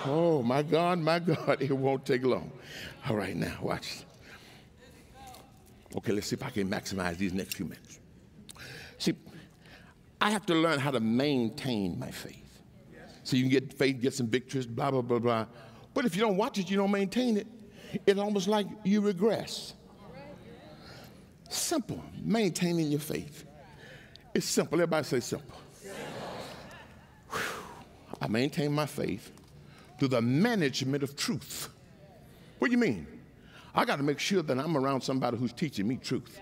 S1: Oh, my God, my God, it won't take long. All right, now, watch. Okay, let's see if I can maximize these next few minutes. See, I have to learn how to maintain my faith. So you can get faith, get some victories, blah, blah, blah, blah. But if you don't watch it, you don't maintain it, it's almost like you regress. Simple, maintaining your faith. It's simple. Everybody say simple. I maintain my faith through the management of truth. What do you mean? I got to make sure that I'm around somebody who's teaching me truth.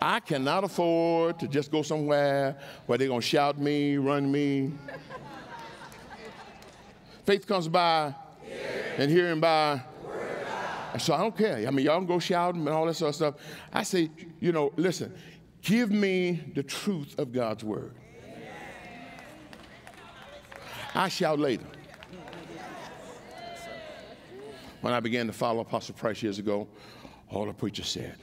S1: I cannot afford to just go somewhere where they're going to shout me, run me. Faith comes by and hearing by. So I don't care. I mean, y'all can go shouting and all that sort of stuff. I say, you know, listen, give me the truth of God's word. I shout later. When I began to follow Apostle Price years ago, all the preachers said,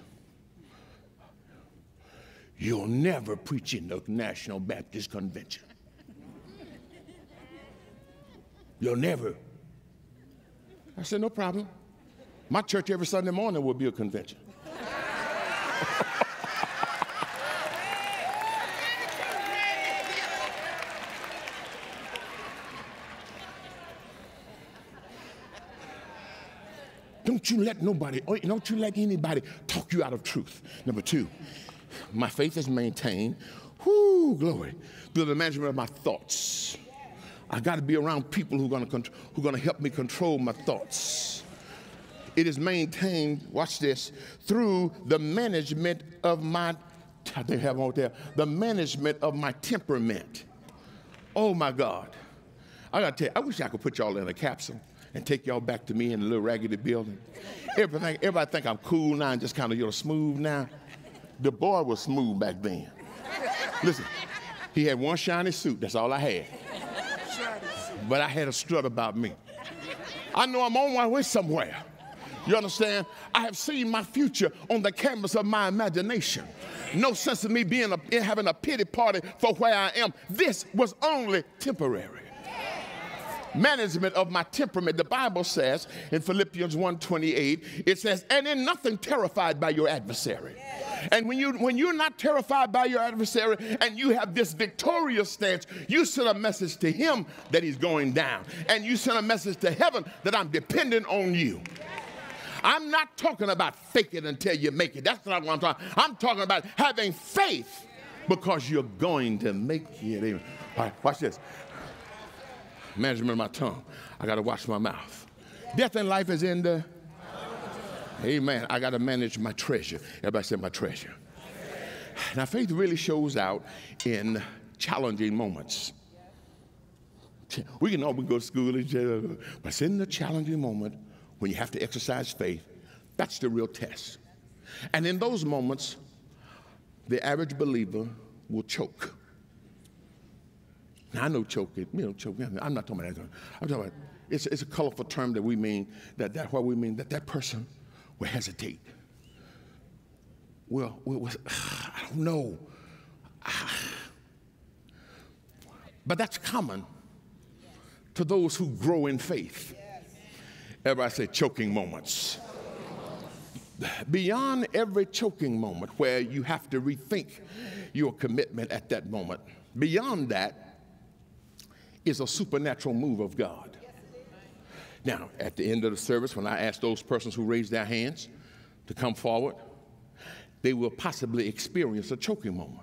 S1: You'll never preach in the National Baptist Convention. You'll never. I said, no problem. My church every Sunday morning will be a convention. don't you let nobody, oh, don't you let anybody talk you out of truth. Number two, my faith is maintained, whoo, glory, through the management of my thoughts. I got to be around people who are going to who are going to help me control my thoughts. It is maintained, watch this, through the management of my, they have out there, the management of my temperament. Oh my God. I gotta tell you, I wish I could put y'all in a capsule and take y'all back to me in the little raggedy building. Everything, everybody think I'm cool now and just kind of you know smooth now. The boy was smooth back then. Listen, he had one shiny suit. That's all I had. But I had a strut about me. I know I'm on my way somewhere. You understand? I have seen my future on the canvas of my imagination. No sense of me being a, having a pity party for where I am. This was only temporary management of my temperament. The Bible says in Philippians 1:28, it says, and in nothing terrified by your adversary. And when you when you're not terrified by your adversary and you have this victorious stance, you send a message to him that he's going down. And you send a message to heaven that I'm dependent on you. I'm not talking about fake it until you make it. That's not what I'm talking. I'm talking about having faith because you're going to make it. All right, watch this management of my tongue. I got to watch my mouth. Death and life is in the. Amen. I got to manage my treasure. Everybody said my treasure. Now, faith really shows out in challenging moments. We can all go to school, but it's in the challenging moment when you have to exercise faith. That's the real test. And in those moments, the average believer will choke. Now, I know choking, you know, choking. I'm not talking about that. I'm talking about it's, it's a colorful term that we mean that that what we mean that that person will hesitate. Well, well I don't know. But that's common to those who grow in faith. Everybody say choking moments. Beyond every choking moment where you have to rethink your commitment at that moment, beyond that, is a supernatural move of God. Now, at the end of the service, when I ask those persons who raise their hands to come forward, they will possibly experience a choking moment.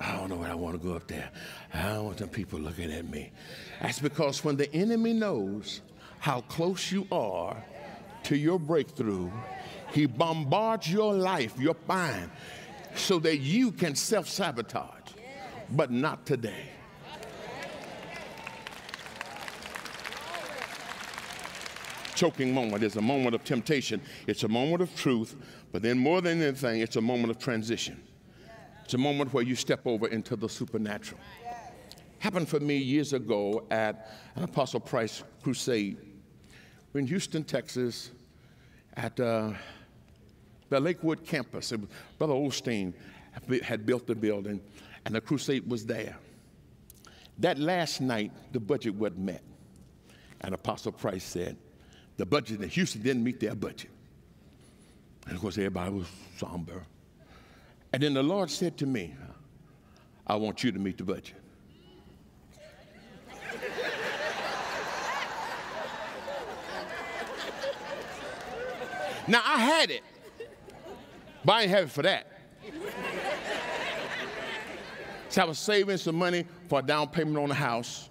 S1: I don't know when I want to go up there. I don't want them people looking at me. That's because when the enemy knows how close you are to your breakthrough, he bombards your life, your mind, so that you can self sabotage. But not today. Choking moment. It's a moment of temptation. It's a moment of truth. But then, more than anything, it's a moment of transition. It's a moment where you step over into the supernatural. Happened for me years ago at an Apostle Price crusade. We're in Houston, Texas, at uh, the Lakewood campus. Brother Osteen had built the building, and the crusade was there. That last night, the budget wasn't met. And Apostle Price said, the budget in Houston didn't meet their budget. And of course, everybody was somber. And then the Lord said to me, I want you to meet the budget. now, I had it, but I didn't have it for that. so I was saving some money for a down payment on the house.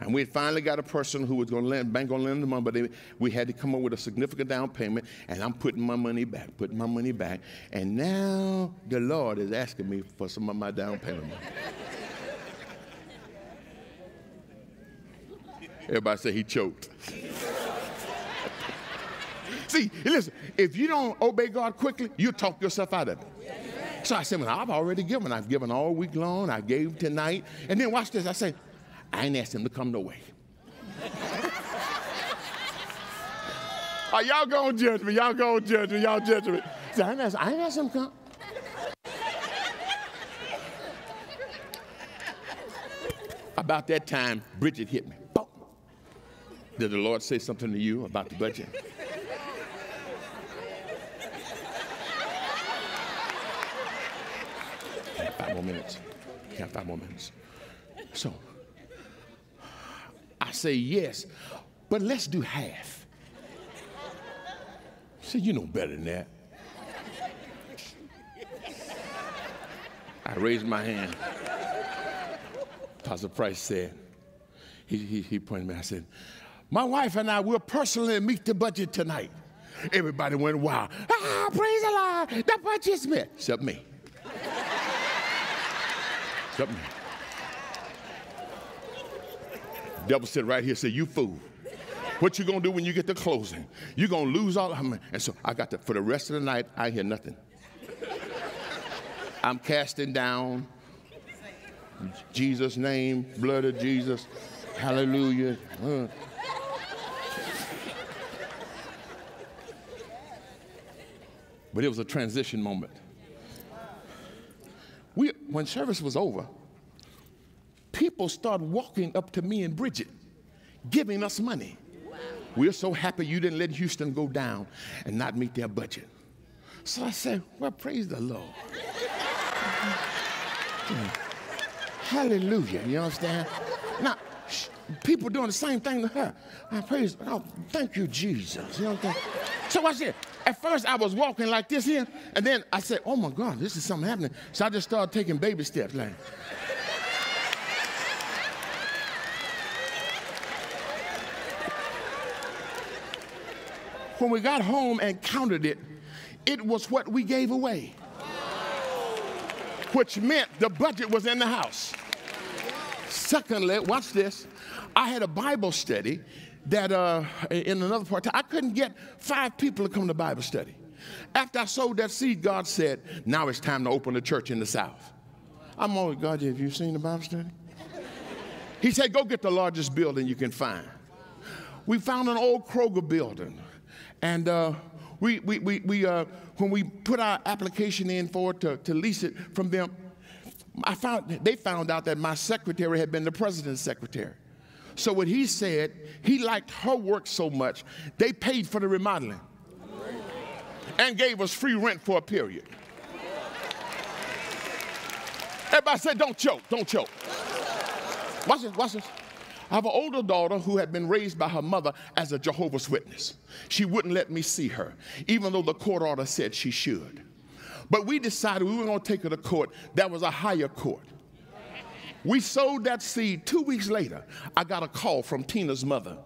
S1: And we had finally got a person who was going to lend, bank going to lend the money, but they, we had to come up with a significant down payment, and I'm putting my money back, putting my money back. And now the Lord is asking me for some of my down payment money. Everybody say he choked. See, listen, if you don't obey God quickly, you talk yourself out of it. So I said, well, I've already given. I've given all week long. I gave tonight. And then watch this. I said, I ain't asked him to come no way. Are y'all gonna judge me? Y'all gonna judge me? Y'all judge me? See, I ain't asked, I ain't asked him to come. About that time, Bridget hit me. Boom. Did the Lord say something to you about the budget? five more minutes. Got five more minutes. So, say yes, but let's do half. Say, you know better than that. I raised my hand. Pastor Price said, he, he, he pointed me, I said, my wife and I will personally meet the budget tonight. Everybody went wild. Ah, praise the Lord, the budget's met. Except me. Except me. Devil said right here, said, You fool. What you gonna do when you get to closing? you gonna lose all. I and so I got to, for the rest of the night, I hear nothing. I'm casting down Jesus' name, blood of Jesus, hallelujah. Uh. But it was a transition moment. We, when service was over, people start walking up to me and Bridget, giving us money. We're so happy you didn't let Houston go down and not meet their budget. So I said, Well, praise the Lord. Hallelujah. You understand? Now, people doing the same thing to her. I praise, oh, thank you, Jesus. You know what I'm saying? So I said, at first I was walking like this here, and then I said, oh my God, this is something happening. So I just started taking baby steps like. When we got home and counted it, it was what we gave away, which meant the budget was in the house. Secondly, watch this. I had a Bible study that uh, in another part, I couldn't get five people to come to Bible study. After I sowed that seed, God said, now it's time to open a church in the South. I'm always, God, have you seen the Bible study? He said, go get the largest building you can find. We found an old Kroger building. And uh, we, we, we, we uh, when we put our application in for it to, to lease it from them, I found, they found out that my secretary had been the president's secretary. So what he said, he liked her work so much, they paid for the remodeling and gave us free rent for a period. Everybody said, don't choke, don't choke. Watch this, watch this. I have an older daughter who had been raised by her mother as a Jehovah's Witness. She wouldn't let me see her, even though the court order said she should. But we decided we were going to take her to court that was a higher court. We sowed that seed. Two weeks later, I got a call from Tina's mother.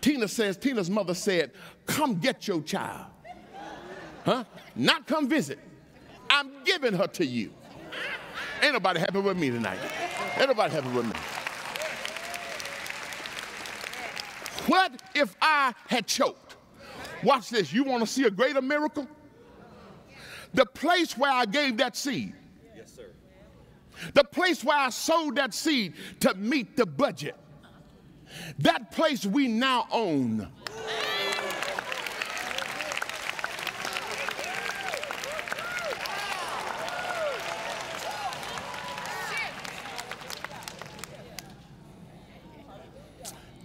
S1: Tina says, Tina's mother said, Come get your child. Huh? Not come visit. I'm giving her to you. Ain't nobody happy with me tonight. Ain't nobody happy with me. What if I had choked? Watch this. You want to see a greater miracle? The place where I gave that seed. Yes, sir. The place where I sowed that seed to meet the budget. That place we now own.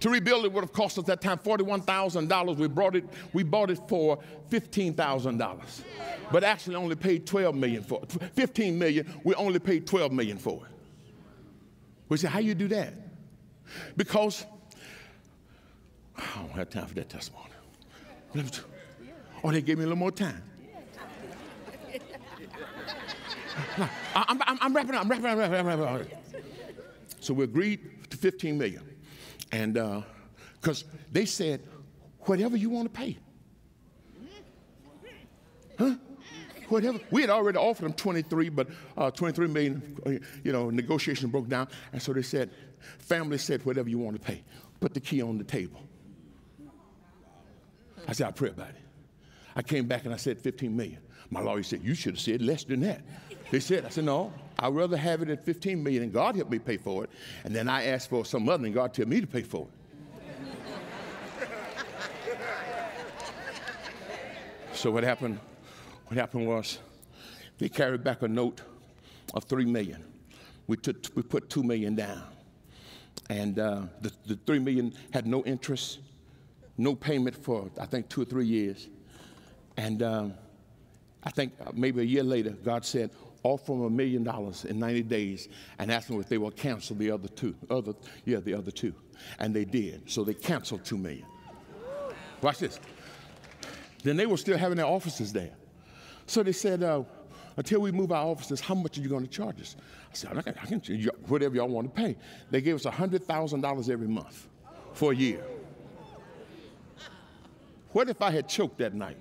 S1: To rebuild it would have cost us that time $41,000. We brought it, we bought it for $15,000. But actually only paid 12 million for it. 15 million, we only paid 12 million for it. We say, how you do that? Because I don't have time for that testimony. Oh, they gave me a little more time. I'm, I'm, I'm wrapping up, I'm wrapping up, I'm wrapping up. So we agreed to 15 million. And because uh, they said, whatever you want to pay. Huh? Whatever. We had already offered them 23, but uh, 23 million, you know, negotiation broke down. And so they said, family said, whatever you want to pay. Put the key on the table. I said, I'll pray about it. I came back and I said 15 million. My lawyer said, you should have said less than that. They said, I said, no, I'd rather have it at 15 million and God help me pay for it. And then I asked for some other and God tell me to pay for it. so what happened, what happened was they carried back a note of three million. We, took, we put two million down. And uh, the, the three million had no interest, no payment for, I think, two or three years. And um, I think maybe a year later, God said, offer them a million dollars in 90 days and ask them if they will cancel the other two. Other, yeah, the other two. And they did. So they canceled two million. Watch this. Then they were still having their offices there. So they said, uh, until we move our offices, how much are you going to charge us? I said, I can, I can whatever y'all want to pay. They gave us $100,000 every month for a year. What if I had choked that night?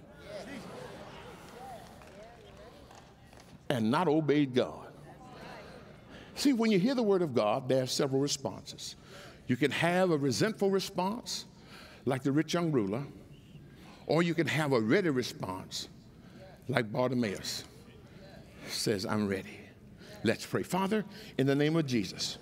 S1: And not obeyed God. See, when you hear the word of God, there are several responses. You can have a resentful response, like the rich young ruler, or you can have a ready response, like Bartimaeus says, I'm ready. Let's pray. Father, in the name of Jesus.